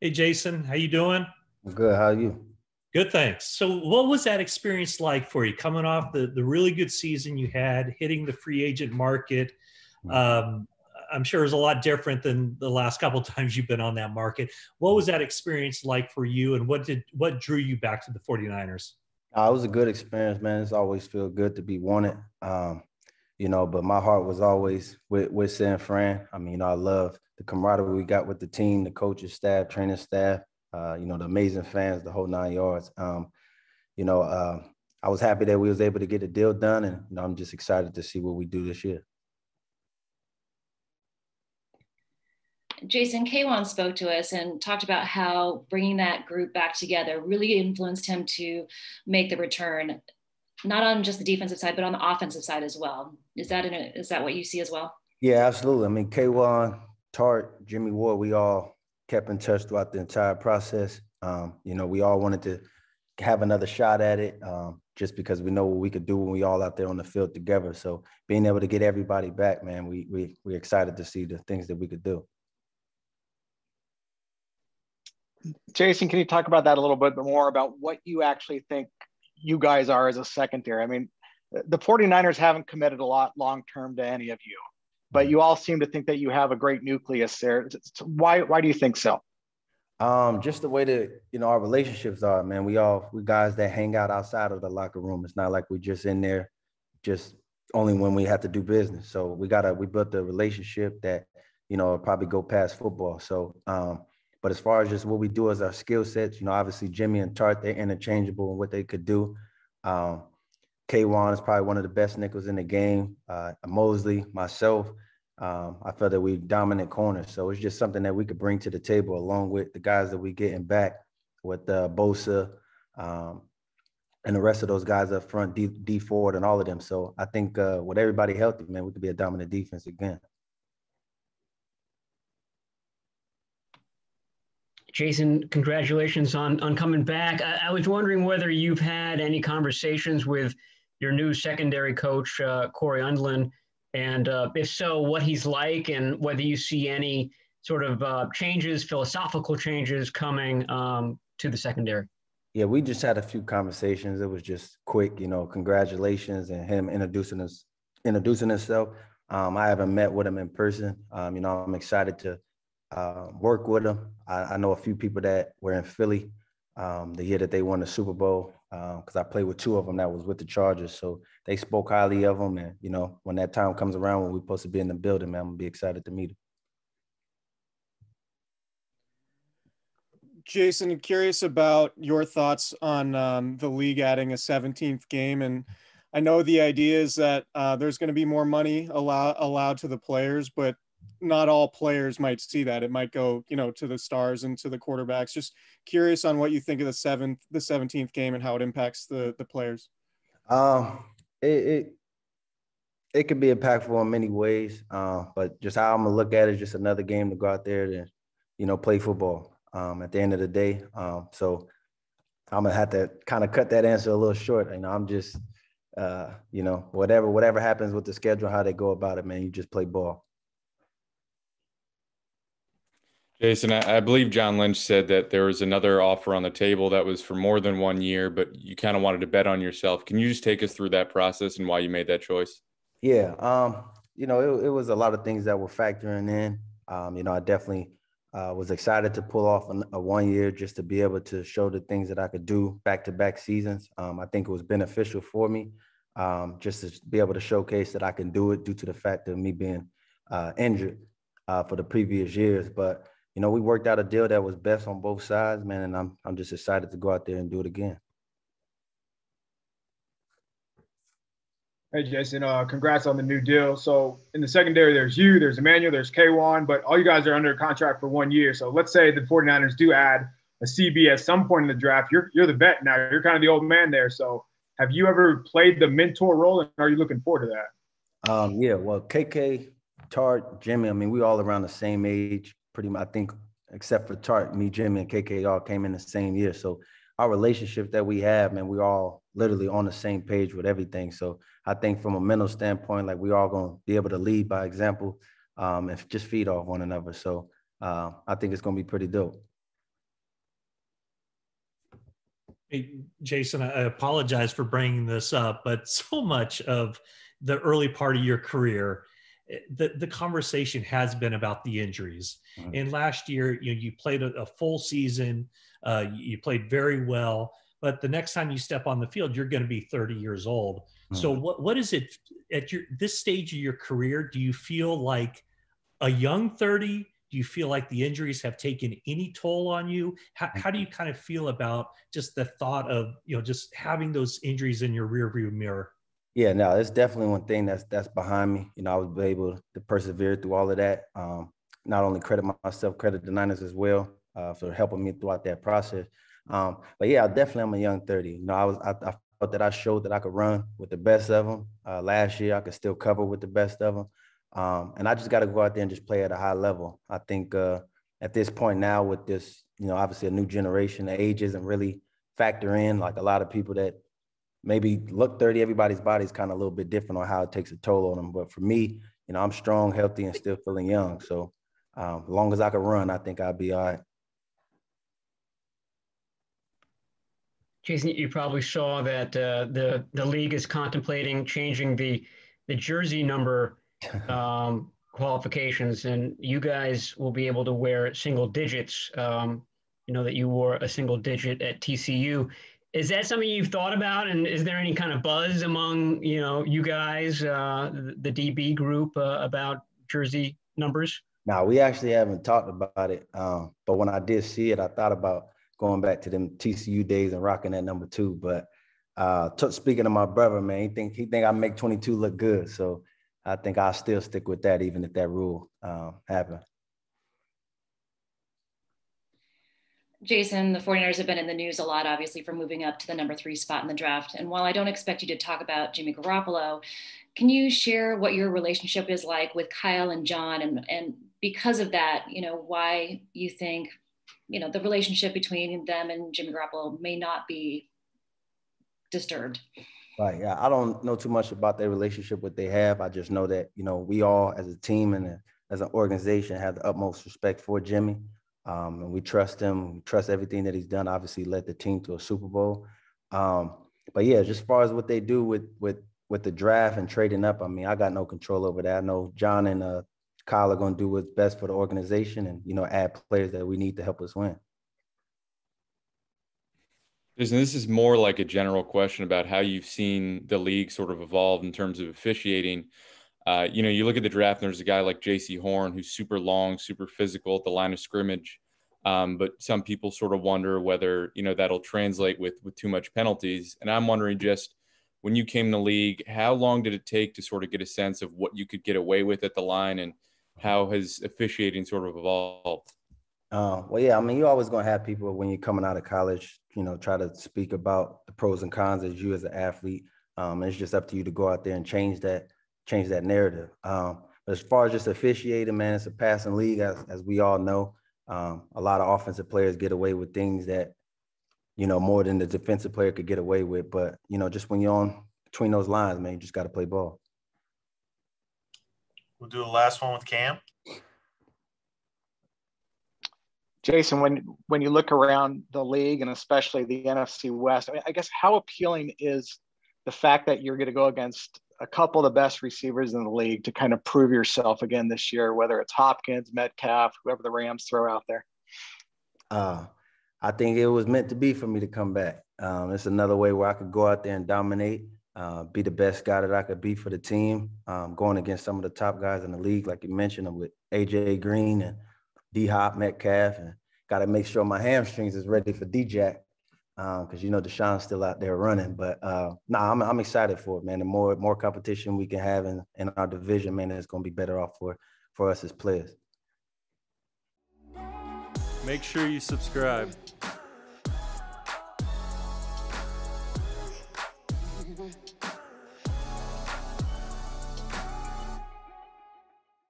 Hey, Jason, how you doing? I'm good. How are you? Good, thanks. So, what was that experience like for you coming off the, the really good season you had, hitting the free agent market? Mm-hmm. Um, I'm sure it was a lot different than the last couple times you've been on that market. What was that experience like for you, and what did what drew you back to the 49ers? Uh, it was a good experience, man. It's always feel good to be wanted, um, you know. But my heart was always with with San Fran. I mean, you know, I love the camaraderie we got with the team, the coaches, staff, training staff. Uh, you know, the amazing fans, the whole nine yards. Um, you know, uh, I was happy that we was able to get the deal done, and you know, I'm just excited to see what we do this year. Jason K'Waun spoke to us and talked about how bringing that group back together really influenced him to make the return, not on just the defensive side, but on the offensive side as well. Is that in a, is that what you see as well? Yeah, absolutely. I mean, K'Waun, Tartt, Jimmy Ward, we all kept in touch throughout the entire process. Um, you know, we all wanted to have another shot at it um, just because we know what we could do when we all out there on the field together. So being able to get everybody back, man, we we we excited to see the things that we could do. Jason, can you talk about that a little bit more about what you actually think you guys are as a secondary? I mean, the 49ers haven't committed a lot long term to any of you, but you all seem to think that you have a great nucleus there. Why why do you think so? Um, just the way that you know our relationships are, man. We all we guys that hang out outside of the locker room. It's not like we're just in there, just only when we have to do business. So we gotta we built a relationship that you know probably go past football. So um, but as far as just what we do as our skill sets, you know, obviously Jimmy and Tartt they're interchangeable in what they could do. Um, K'Waun is probably one of the best nickels in the game. Uh, Moseley, myself, um, I felt that we dominant corners. So it's just something that we could bring to the table along with the guys that we getting back with uh, Bosa um, and the rest of those guys up front, D, Dee Ford and all of them. So I think uh, with everybody healthy, man, we could be a dominant defense again. Jason, congratulations on on coming back. I, I, was wondering whether you've had any conversations with your new secondary coach, uh, Cory Undlin, and uh, if so, what he's like, and whether you see any sort of uh, changes, philosophical changes coming um, to the secondary. Yeah, we just had a few conversations. It was just quick, you know, congratulations and him introducing us, introducing himself. Um, I haven't met with him in person. Um, you know, I'm excited to uh, work with him. I, I, know a few people that were in Philly um, the year that they won the Super Bowl because um, I played with two of them that was with the Chargers. So they spoke highly of them, and you know when that time comes around when we're supposed to be in the building, man, I'm gonna be excited to meet them. Jason, curious about your thoughts on um, the league adding a 17th game, and I know the idea is that uh, there's going to be more money allow, allowed to the players, but not all players might see that. It might go, you know, to the stars and to the quarterbacks. Just curious on what you think of the seventh, the seventeenth game, and how it impacts the the players. Um, it it, it can be impactful in many ways. Uh, but just how I'm gonna look at it, just another game to go out there to, you know play football. Um, at the end of the day, um, so I'm gonna have to kind of cut that answer a little short. You know, I'm just, uh, you know, whatever whatever happens with the schedule, how they go about it, man, you just play ball. Jason, I, believe John Lynch said that there was another offer on the table that was for more than one year, but you kind of wanted to bet on yourself. Can you just take us through that process and why you made that choice? Yeah, um, you know, it, it was a lot of things that were factoring in. Um, you know, I definitely uh, was excited to pull off a, a, one year just to be able to show the things that I could do back to back seasons. Um, I think it was beneficial for me um, just to be able to showcase that I can do it due to the fact of me being uh, injured uh, for the previous years. But you know, we worked out a deal that was best on both sides, man, and I'm I'm just excited to go out there and do it again. Hey Jason, uh, congrats on the new deal. So in the secondary, there's you, there's Emmanuel, there's K'Waun, but all you guys are under contract for one year. So let's say the 49ers do add a CB at some point in the draft. You're you're the vet now. You're kind of the old man there. So have you ever played the mentor role, and are you looking forward to that? Um, yeah, well, KK, Tartt, Jimmy. I mean, we all around the same age pretty much, I think, except for Tartt, me, Jim, and KK all came in the same year. So our relationship that we have, man, we're all literally on the same page with everything. So I think from a mental standpoint, like we all going to be able to lead by example um, and just feed off one another. So uh, I think it's going to be pretty dope. Hey, Jason, I apologize for bringing this up, but so much of the early part of your career the, the conversation has been about the injuries. Mm-hmm. And last year, you know, you played a, a full season, uh, you played very well, but the next time you step on the field, you're going to be 30 years old. Mm-hmm. So what, what is it at your, this stage of your career? Do you feel like a young 30? Do you feel like the injuries have taken any toll on you? How, how do you kind of feel about just the thought of, you know, just having those injuries in your rearview mirror? Yeah, no, it's definitely one thing that's that's behind me. You know, I was able to persevere through all of that. Um, not only credit myself, credit the Niners as well uh, for helping me throughout that process. Um, but yeah, definitely I'm a young 30. You know, I was I, I, felt that I showed that I could run with the best of them. Uh, last year, I could still cover with the best of them. Um, and I just got to go out there and just play at a high level. I think uh, at this point now, with this, you know, obviously a new generation, the age isn't really factor in. Like a lot of people that maybe look 30, everybody's body is kind of a little bit different on how it takes a toll on them. But for me, you know, I'm strong, healthy, and still feeling young. So um, as long as I can run, I think I'll be all right. Jason, you probably saw that uh, the the league is contemplating changing the the jersey number um, qualifications, and you guys will be able to wear single digits. Um, you know that you wore a single digit at TCU. Is that something you've thought about? And is there any kind of buzz among you know you guys, uh, the, DB group, uh, about jersey numbers? Now we actually haven't talked about it, um, but when I did see it, I thought about going back to them TCU days and rocking that number two. But uh, t- speaking of my brother, man, he think he think I make 22 look good. So I think I'll still stick with that, even if that rule um, happens. Jason, the 49ers have been in the news a lot, obviously, for moving up to the number three spot in the draft. And while I don't expect you to talk about Jimmy Garoppolo, can you share what your relationship is like with Kyle and John? And, and because of that, you know, why you think, you know, the relationship between them and Jimmy Garoppolo may not be disturbed? Right. Yeah. I don't know too much about their relationship, what they have. I just know that, you know, we all as a team and as an organization have the utmost respect for Jimmy. Um, and we trust him. We trust everything that he's done. Obviously, led the team to a Super Bowl. Um, but yeah, just as far as what they do with with with the draft and trading up, I mean, I got no control over that. I know John and uh, Kyle are going to do what's best for the organization, and you know, add players that we need to help us win. This is more like a general question about how you've seen the league sort of evolve in terms of officiating. Uh, you know, you look at the draft, and there's a guy like Jaycee Horn who's super long, super physical at the line of scrimmage. Um, but some people sort of wonder whether you know that'll translate with with too much penalties. And I'm wondering just when you came in the league, how long did it take to sort of get a sense of what you could get away with at the line, and how has officiating sort of evolved? Uh, well, yeah, I mean, you're always going to have people when you're coming out of college, you know, try to speak about the pros and cons as you as an athlete. Um, it's just up to you to go out there and change that, change that narrative. Um, but as far as just officiating, man, it's a passing league, as, as we all know. Um, a lot of offensive players get away with things that, you know, more than the defensive player could get away with. But you know, just when you're on between those lines, man, you just got to play ball. We'll do the last one with Cam. Jason, when when you look around the league and especially the NFC West, I, mean, I guess how appealing is the fact that you're going to go against a couple of the best receivers in the league to kind of prove yourself again this year, whether it's Hopkins, Metcalf, whoever the Rams throw out there? Uh, I think it was meant to be for me to come back. Um, it's another way where I could go out there and dominate, uh, be the best guy that I could be for the team, um, going against some of the top guys in the league, like you mentioned, with AJ Green and D Hop Metcalf, and got to make sure my hamstrings is ready for D Jack because um, you know DeSean's still out there running. But uh, nah, I'm I'm excited for it, man. The more more competition we can have in, in our division, man, it's going to be better off for for us as players. Make sure you subscribe.